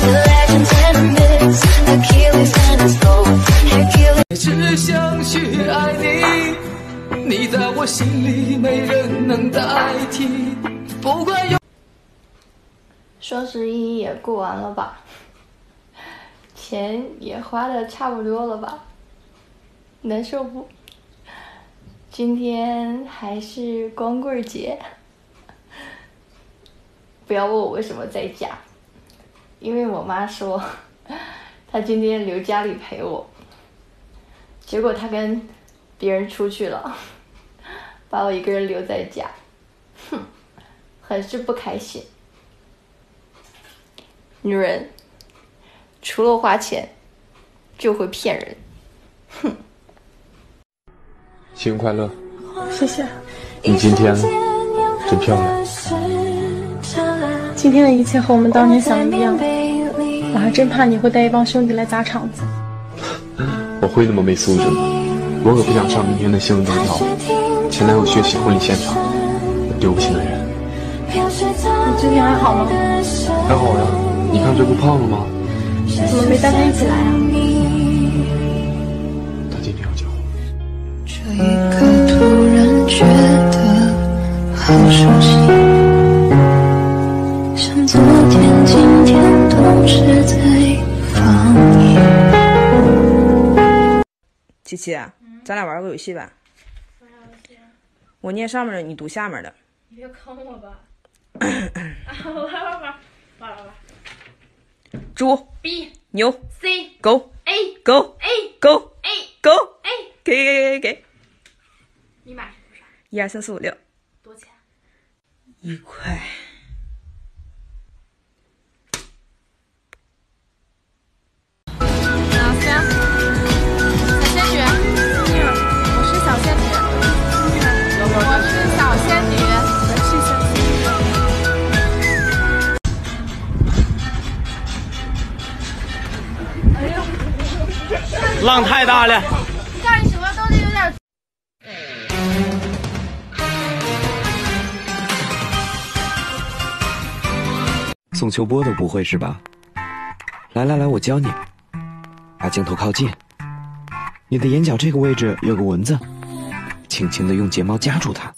the Achilles' 想去爱你，你在我心里没人能代替。不管有双十一也过完了吧？钱也花的差不多了吧？难受不？今天还是光棍节。不要问我为什么在家。因为我妈说她今天留家里陪我，结果她跟别人出去了，把我一个人留在家，哼，很是不开心。女人除了花钱就会骗人，哼。新年快乐！谢谢。你今天真漂亮。今天的一切和我们当年想的一样，我还真怕你会带一帮兄弟来砸场子。我会那么没素质吗？我可不想上明天的新闻头条，前男友血洗婚礼现场，丢不起的人。你最近还好吗？还好呀。你看这不胖了吗？怎么没带他一起来啊？他今天要结婚。这一刻突然觉得好熟悉，是在放映。琪琪，咱俩玩个游戏吧。我念上面的，你读下面的。你别坑我吧。啊，我玩玩，玩玩玩。猪 B 牛 C 狗 A 狗 A 狗 A 狗 A，给给给给，密码是多少？一二三四五六，多钱？一块。浪太大了。干什么都得有点。宋秋波都不会是吧？来来来，我教你，把镜头靠近，你的眼角这个位置有个蚊子，轻轻的用睫毛夹住它。